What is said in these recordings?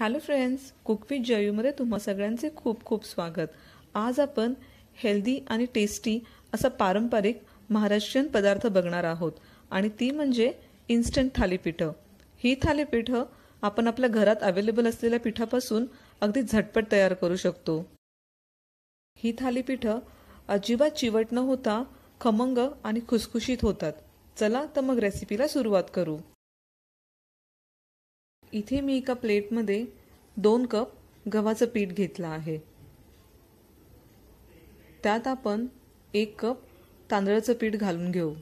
Hello friends cook with जयूमध्ये तुम्हा सगळ्यांचे खूप खूप स्वागत. आज आपण हेल्दी आणि टेस्टी असा पारंपरिक महाराष्ट्रीयन पदार्थ बघणार आहोत. आणि ती म्हणजे इन्स्टंट थालीपीठं. ही थालीपीठं आपण आपल्या घरात अवेलेबल असलेल्या पिठापासून अगदी झटपट तयार करू शकतो. ही थालीपीठं अजिबात चिवट न होता खमंग आणि खुसखुशीत होतात. चला तर मग रेसिपीला सुरुवात करू. इथे मी एका प्लेटमध्ये दोन कप गव्हाचं पीठ घेतलं आहे. त्यात आपण एक कप तांदळाचं पीठ घालून घेऊ.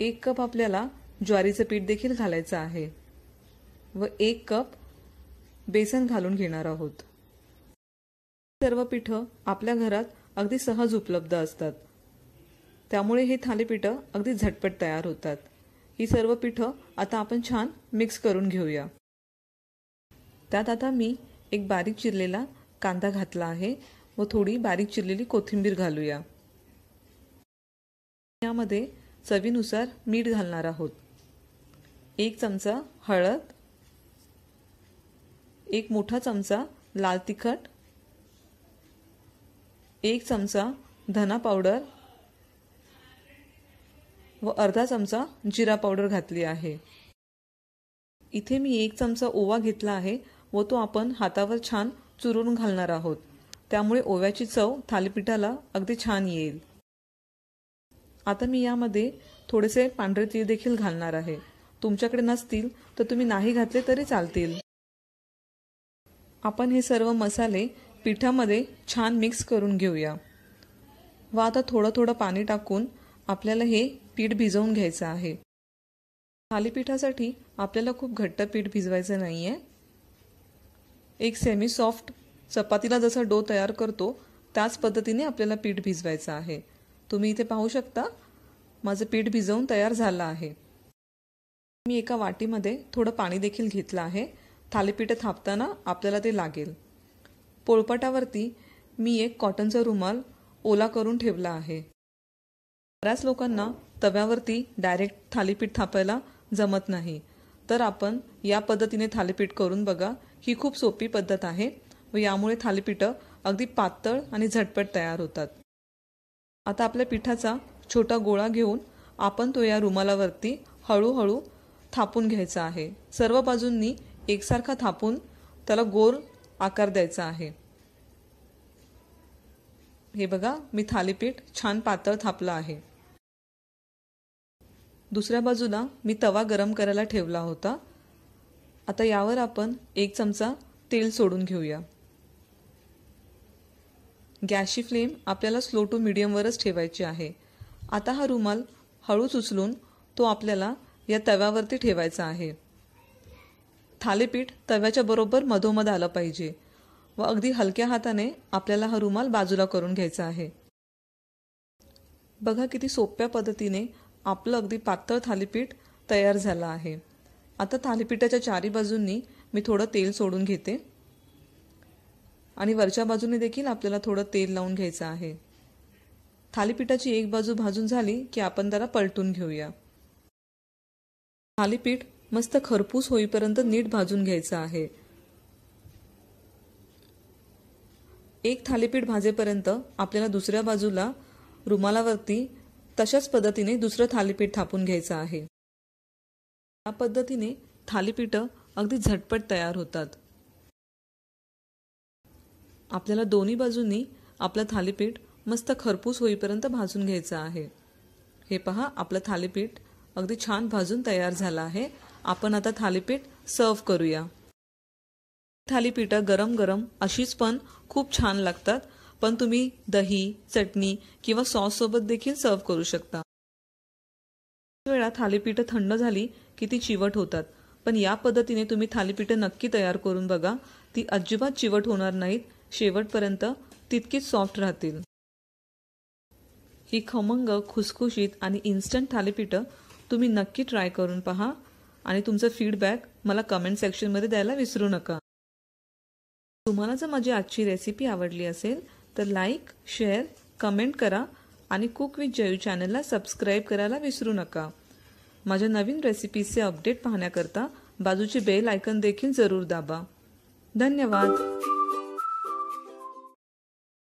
एक कप आपल्याला ज्वारीचं पीठ देखील घालायचं आहे व एक कप बेसन घालून घेणार आहोत. सर्व पिठं आपल्या घरात अगदी सहज उपलब्ध असतात. त्यामुळे हे थालीपीठं अगदी झटपट तयार होतात. ही सर्व पिठं आता आपण छान मिक्स करून घेऊया. त्यात आता मी एक बारीक चिरलेला कांदा घातला आहे व थोडी बारीक चिरलेली कोथिंबीर घालूया. यामध्ये चवीनुसार मीठ घालणार आहोत. एक चमचा हळद एक मोठा चमचा लाल तिखट एक चमचा धना पावडर व अर्धा चमचा जिरा पावडर घातली आहे. इथे मी एक चमचा ओवा घेतला आहे व तो आपण हातावर छान चुरून घालणार आहोत. त्यामुळे ओव्याची चव थालीपीठाला अगदी छान येईल. आता मी यामध्ये थोडेसे पांढरे तीळ देखील घालणार आहे. तुमच्याकडे नसतील तर तुम्ही नाही घातले तरी चालतील. आपण हे सर्व मसाले पिठामध्ये छान मिक्स करून घेऊया. व आता थोडं थोडं पाणी टाकून आपल्याला हे पीठ भिजवून घ्यायचं आहे. थालीपीठासाठी आपल्याला खूप घट्ट पीठ भिजवायचं नाही आहे एक सेमी सॉफ्ट चपातीला जसा डो तयार करतो त्याच पद्धतीने आपल्याला पीठ भिजवायचं आहे. तुम्ही इथे पाहू शकता माझं पीठ भिजवून तयार झालं आहे. मी एका वाटीमध्ये थोडं पाणी देखील घेतलं आहे. थालीपीठ थापताना आपल्याला ते लागेल. पोळपाटावरती मी एक कॉटनचा रुमाल ओला करून ठेवला आहे. बऱ्याच लोकांना तव्यावरती डायरेक्ट थालीपीठ थापायला जमत नाही. तर आपण या पद्धतीने थालीपीठ करून बघा. ही खूप सोपी पद्धत आहे व यामुळे थालीपीठं अगदी पातळ आणि झटपट तयार होतात. आता आपल्या पिठाचा छोटा गोळा घेऊन आपण तो या रुमालावरती हळूहळू थापून घ्यायचा आहे. सर्व बाजूंनी एकसारखा थापून त्याला गोल आकार द्यायचा आहे. हे बघा मी थालीपीठ छान पातळ थापलं आहे. दुसऱ्या बाजूला मी तवा गरम करायला ठेवला होता. आता यावर आपण एक चमचा तेल सोडून घेऊया. गॅसची फ्लेम आपल्याला स्लो टू मिडियमवरच ठेवायची आहे. आता हा रुमाल हळूच उचलून तो आपल्याला या तव्यावरती ठेवायचा आहे. थालीपीठ तव्याच्या बरोबर मधोमध आलं पाहिजे व अगदी हलक्या हाताने आपल्याला हा रुमाल बाजूला करून घ्यायचा आहे. बघा किती सोप्या पद्धतीने आपलं अगदी पातळ थालीपीठ तयार झालं आहे. आता थालीपीठाच्या चारी बाजूंनी मी थोडं तेल सोडून घेते. आणि वरच्या बाजूने देखील आपल्याला थोडं तेल लावून घ्यायचं आहे. थालीपीठाची एक बाजू भाजून झाली की आपण त्याला पलटून घेऊया. थालीपीठ मस्त खरपूस होईपर्यंत नीट भाजून घ्यायचं आहे. एक थालीपीठ भाजेपर्यंत आपल्याला दुसऱ्या बाजूला रुमालावरती तशाच पद्धतीने दुसरं थालीपीठ थापून घ्यायचं आहे. या पद्धतीने थालीपीठं अगदी झटपट तयार होतात. आपल्याला दोन्ही बाजूंनी आपलं थालीपीठ मस्त खरपूस होईपर्यंत भाजून घ्यायचं आहे. हे पहा आपलं थालीपीठ अगदी छान भाजून तयार झालं आहे. आपण आता थालीपीठ सर्व करूया. थालीपीठं गरम गरम अशीच पण खूप छान लागतात. पण तुम्ही दही चटणी किंवा सॉससोबत देखील सर्व करू शकता. वेळा थालीपीठं थंड झाली की ती चिवट होतात. पण या पद्धतीने तुम्ही थालीपीठं नक्की तयार करून बघा. ती अजिबात चिवट होणार नाहीत. शेवटपर्यंत तितकीच सॉफ्ट राहतील. ही खमंग खुसखुशीत आणि इन्स्टंट थालीपीठं तुम्ही नक्की ट्राय करून पहा. आणि तुमचं फीडबॅक मला कमेंट सेक्शनमध्ये द्यायला विसरू नका. तुम्हाला जर माझी आजची रेसिपी आवडली असेल तर लाईक शेअर कमेंट करा आणि कुक विथ जयू चॅनलला सबस्क्राईब करायला विसरू नका. माझ्या नवीन रेसिपीजचे अपडेट पाहण्याकरता बाजूचे बेल आयकन देखील जरूर दाबा. धन्यवाद!